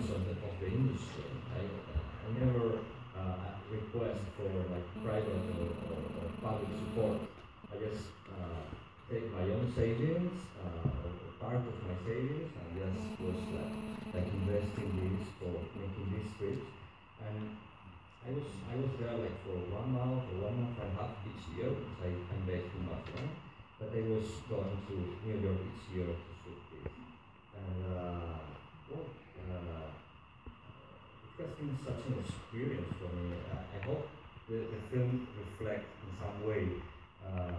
of the, of the industry. I, I never uh, request for like private or, or, or public support. I just uh, take my own savings uh, or part of my savings and just was like, like investing this for making this trip. And I was I was there like for one month or one month and a half each year because I, I'm based in Barcelona. But I was going to New York each year to shoot this. And uh, well, uh, it has been such an experience for me. Uh, I hope the, the film reflects in some way uh,